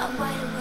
I'm waiting.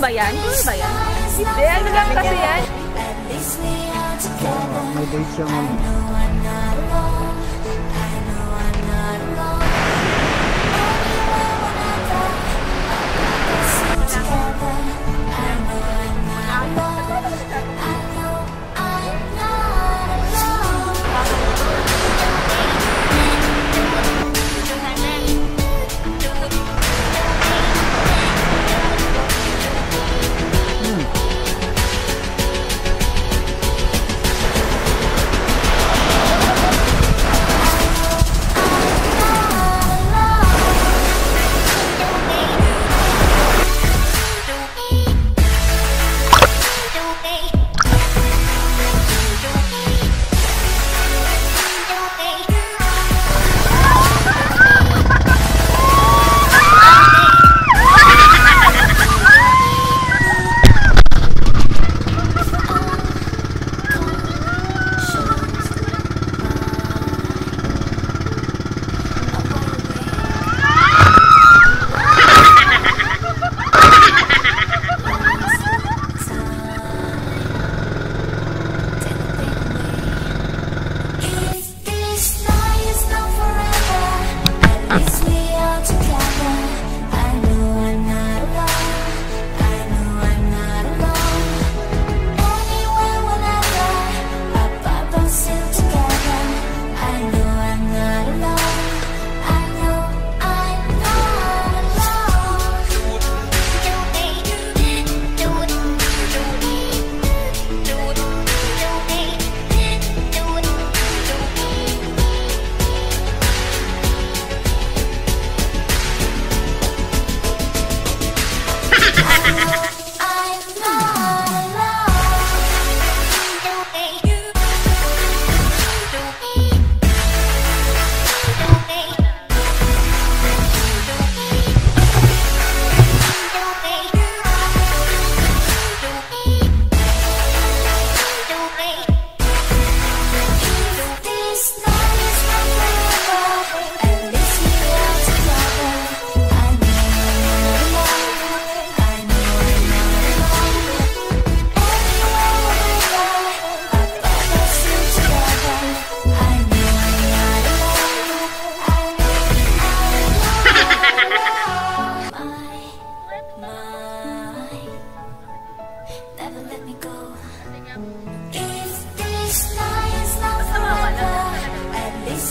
ba yan? Hindi ba yan? Hindi, ano lang kasi yan? May date siya mo.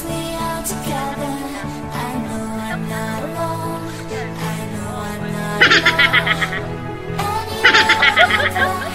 Ha ha ha ha!